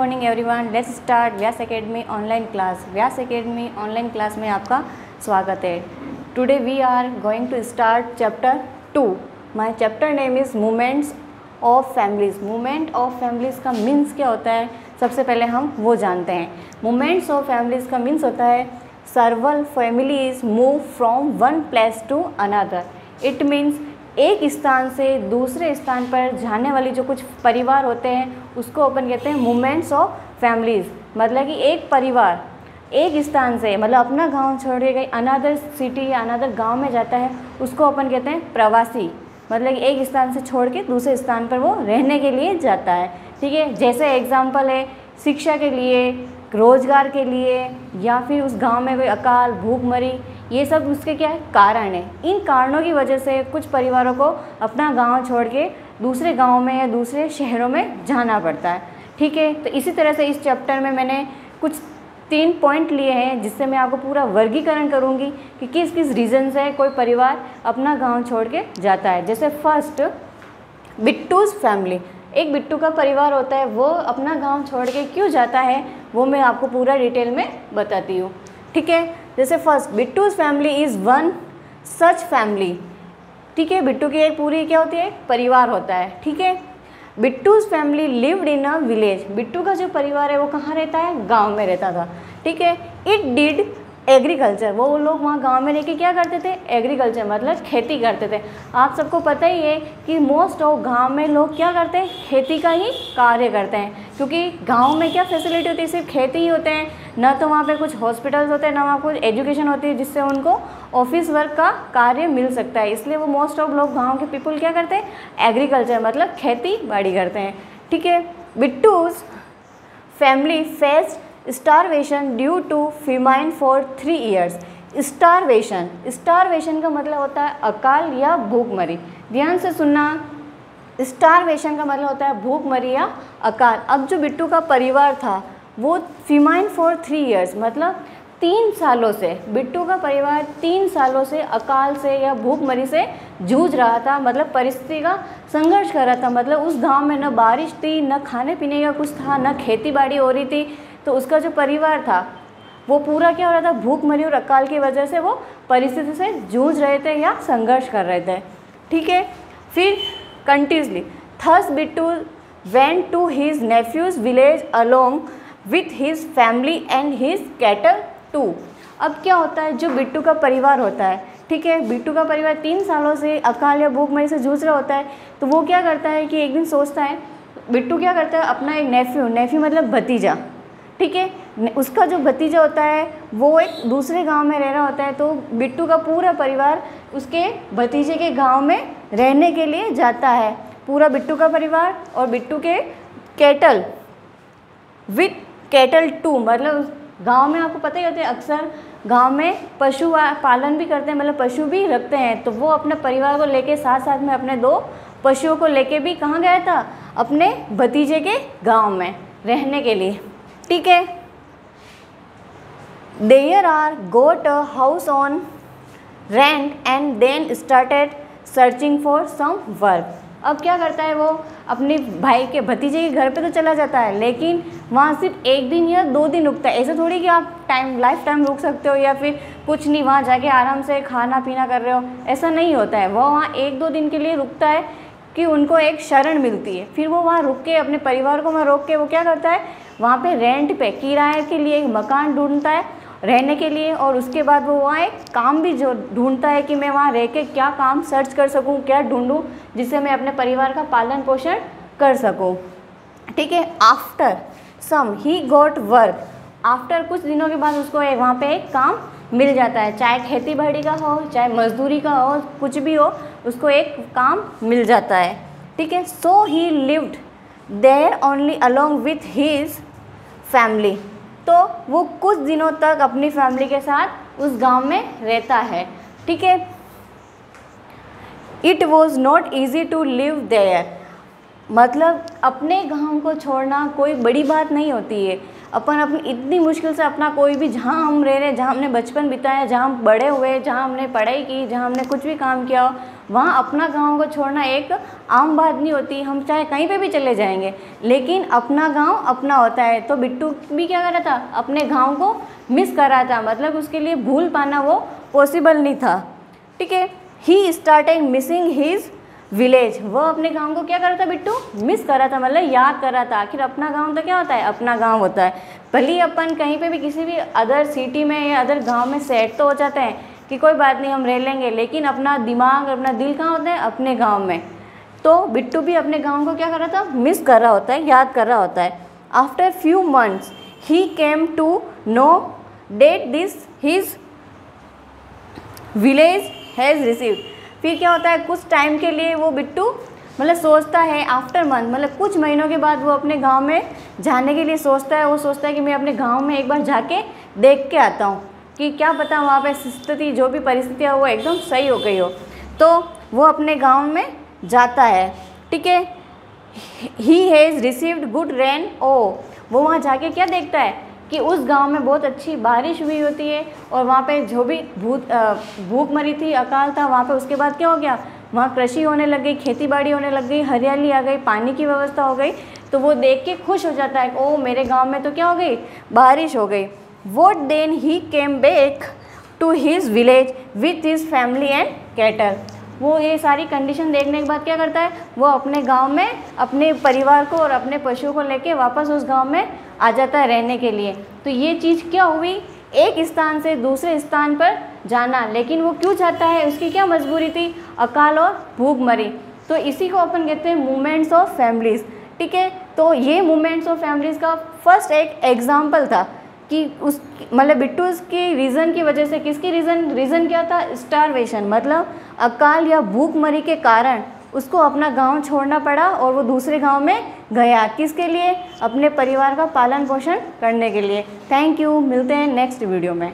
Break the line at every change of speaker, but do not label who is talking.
Morning everyone let's start Vyas academy online class Vyas academy online class में आपका स्वागत है। Today we are going to start chapter two my chapter name is moments of families movement of families का means क्या होता है? सबसे पहले हम वो जानते हैं। मूवमेंट्स ऑफ़ फैमिलीज़ का मीन्स होता है several families move from one place to another it means एक स्थान से दूसरे स्थान पर जाने वाली जो कुछ परिवार होते हैं, उसको अपन कहते हैं मूवमेंट्स ऑफ़ फैमिलीज़ मतलब कि एक परिवार, एक स्थान से मतलब अपना गाँव छोड़ के कहीं अनादर सिटी या अनादर गाँव में जाता है, उसको अपन कहते हैं प्रवासी। मतलब एक स्थान से छोड़ के दूसरे स्थान पर वो रहने के लिए जाता है। ठीक है? जैसे एग्ज़ाम्पल है, शिक्षा के लिए, रोज़गार के लिए, या फिर उस गाँव में कोई अकाल भूखमरी ये सब उसके क्या है? कारण है। इन कारणों की वजह से कुछ परिवारों को अपना गाँव छोड़ के दूसरे गाँव में या दूसरे शहरों में जाना पड़ता है। ठीक है? तो इसी तरह से इस चैप्टर में मैंने कुछ तीन पॉइंट लिए हैं, जिससे मैं आपको पूरा वर्गीकरण करूँगी कि किस किस रीज़न से कोई परिवार अपना गाँव छोड़ के जाता है। जैसे फ़र्स्ट बिट्टूज़ फैमिली एक बिट्टू का परिवार होता है, वो अपना गाँव छोड़ के क्यों जाता है, वो मैं आपको पूरा डिटेल में बताती हूँ। ठीक है? जैसे first Bittu's family is one such family ठीक है, बिट्टू की एक पूरी क्या होती है? परिवार होता है, ठीक है? Bittu's family lived in a village Bittu का जो परिवार है, वो कहाँ रहता है? गाँव में रहता था, ठीक है? इट डिड एग्रीकल्चर, वो लोग वहाँ गाँव में रहकर क्या करते थे? एग्रीकल्चर मतलब खेती करते थे। आप सबको पता ही है कि मोस्ट ऑफ़ गाँव में लोग क्या करते हैं? खेती का ही कार्य करते हैं। क्योंकि गाँव में क्या फैसिलिटी होती है? सिर्फ़ खेती ही होते हैं। ना तो वहाँ पे कुछ हॉस्पिटल्स होते हैं, ना वहाँ कुछ एजुकेशन होती है, जिससे उनको ऑफ़िस वर्क का कार्य मिल सकता है। इसलिए वो मोस्ट ऑफ़ लोग गाँव के पीपल क्या करते हैं? एग्रीकल्चर मतलब खेती बाड़ी करते हैं। ठीक है? Bittu's family faced starvation due to famine for three years starvation starvation का मतलब होता है अकाल या भूखमरी। ध्यान से सुनना, स्टारवेशन का मतलब होता है भूखमरी या अकाल। अब जो बिट्टू का परिवार था, वो फिमाइन फॉर थ्री ईयर्स मतलब तीन सालों से, बिट्टू का परिवार तीन सालों से अकाल से या भूखमरी से जूझ रहा था मतलब परिस्थिति का संघर्ष कर रहा था मतलब उस गाँव में न बारिश थी, न खाने पीने का कुछ था, न खेती बाड़ी हो रही थी तो उसका जो परिवार था, वो पूरा क्या हो रहा था? भूखमरी और अकाल की वजह से वो परिस्थिति से जूझ रहे थे या संघर्ष कर रहे थे। ठीक है? फिर continuously thus Bittu went to his nephew's village along with his family and his cattle to अब क्या होता है? जो बिट्टू का परिवार होता है, ठीक है? बिट्टू का परिवार तीन सालों से अकाल या भूखमरी से जूझ रहा होता है तो वो क्या करता है कि एक दिन सोचता है बिट्टू क्या करता है? अपना एक नेफ्यू नेफ्यू मतलब भतीजा। ठीक है? उसका जो भतीजा होता है, वो एक दूसरे गाँव में रह रहा होता है तो बिट्टू का पूरा परिवार उसके भतीजे के गाँव में रहने के लिए जाता है। पूरा बिट्टू का परिवार और बिट्टू के कैटल, विथ कैटल टू मतलब गाँव में आपको पता ही होता है, अक्सर गाँव में पशु पालन भी करते हैं मतलब पशु भी रखते हैं तो वो अपने परिवार को लेके साथ साथ में अपने दो पशुओं को लेके भी कहाँ गया था? अपने भतीजे के गाँव में रहने के लिए। ठीक है? There are got a house on rent and then started searching for some work अब क्या करता है वो? अपने भाई के भतीजे के घर पे तो चला जाता है, लेकिन वहाँ सिर्फ़ एक दिन या दो दिन रुकता है। ऐसा थोड़ी कि आप टाइम लाइफ टाइम रुक सकते हो या फिर कुछ नहीं, वहाँ जाके आराम से खाना पीना कर रहे हो। ऐसा नहीं होता है। वो वहाँ एक दो दिन के लिए रुकता है कि उनको एक शरण मिलती है। फिर वो वहाँ रुक के, अपने परिवार को वहाँ रोक के वो क्या करता है? वहाँ पे रेंट पे, किराए के लिए एक मकान ढूंढता है, रहने के लिए और उसके बाद वो वहाँ एक काम भी जो ढूंढता है कि मैं वहाँ रह के क्या काम सर्च कर सकूँ, क्या ढूंढूँ, जिससे मैं अपने परिवार का पालन पोषण कर सकूँ। ठीक है after some he got work after कुछ दिनों के बाद उसको एक वहाँ पे एक काम मिल जाता है, चाहे खेती बाड़ी का हो, चाहे मजदूरी का हो, कुछ भी हो, उसको एक काम मिल जाता है। ठीक है so he lived there only along with his family तो वो कुछ दिनों तक अपनी फैमिली के साथ उस गाँव में रहता है, ठीक है? It was not easy to live there मतलब अपने गाँव को छोड़ना कोई बड़ी बात नहीं होती है। अपन अपनी इतनी मुश्किल से अपना कोई भी, जहाँ हम रह रहे हैं, जहाँ हमने बचपन बिताया, जहाँ हम बड़े हुए, जहाँ हमने पढ़ाई की, जहाँ हमने कुछ भी काम किया वहाँ अपना गाँव को छोड़ना एक आम बात नहीं होती, हम चाहे कहीं पे भी चले जाएँगे। लेकिन अपना गाँव अपना होता है। तो बिट्टू भी क्या कर रहा था? अपने गाँव को मिस कर रहा था। मतलब उसके लिए भूल पाना वो पॉसिबल नहीं था। ठीक है? He started missing his village वो अपने गाँव को क्या कर रहा था बिट्टू? मिस कर रहा था। मतलब याद कर रहा था। आखिर अपना गाँव तो क्या होता है? अपना गाँव होता है। भले अपन कहीं पे भी किसी भी अदर सिटी में या अदर गाँव में सेट तो हो जाते हैं कि कोई बात नहीं, हम रह लेंगे। लेकिन अपना दिमाग, अपना दिल कहाँ होता है? अपने गाँव में। तो बिट्टू भी अपने गाँव को क्या कर रहा था? मिस कर रहा होता है, याद कर रहा होता है। After few months he came to know that this his village has receive फिर क्या होता है? कुछ टाइम के लिए वो बिट्टू मतलब सोचता है आफ्टर मंथ मतलब कुछ महीनों के बाद वो अपने गाँव में जाने के लिए सोचता है। वो सोचता है कि मैं अपने गाँव में एक बार जाके देख के आता हूँ। कि क्या पता वहाँ पे स्थिति, जो भी परिस्थितियाँ वो एकदम सही हो गई हो। तो वो अपने गाँव में जाता है, ठीक है? He has received good rain ओ, वो वहाँ जाके क्या देखता है? कि उस गाँव में बहुत अच्छी बारिश हुई होती है, और वहाँ पे जो भी भूत भूख मरी थी, अकाल था, वहाँ पे उसके बाद क्या हो गया? वहाँ कृषि होने लग गई, खेती बाड़ी होने लग गई, हरियाली आ गई, पानी की व्यवस्था हो गई तो वो देख के खुश हो जाता है ओ, मेरे गाँव में तो क्या हो गई? बारिश हो गई। What then he came back to his village with his family and cattle वो ये सारी कंडीशन देखने के बाद क्या करता है? वो अपने गाँव में, अपने परिवार को और अपने पशुओं को लेके वापस उस गाँव में आ जाता है रहने के लिए। तो ये चीज़ क्या हुई? एक स्थान से दूसरे स्थान पर जाना। लेकिन वो क्यों चाहता है? उसकी क्या मजबूरी थी? अकाल और भूख मरी। तो इसी को अपन कहते हैं मूवमेंट्स ऑफ़ फैमिलीज़ ठीक है? तो ये मूवमेंट्स ऑफ़ फैमिलीज़ का फ़र्स्ट एक एग्ज़ाम्पल था। कि उस मतलब बिट्टू की रीज़न की वजह से किसकी रीज़न रीज़न क्या था? स्टारवेशन मतलब अकाल या भूखमरी के कारण उसको अपना गाँव छोड़ना पड़ा और वो दूसरे गाँव में गया। किसके लिए? अपने परिवार का पालन पोषण करने के लिए। थैंक यू मिलते हैं नेक्स्ट वीडियो में.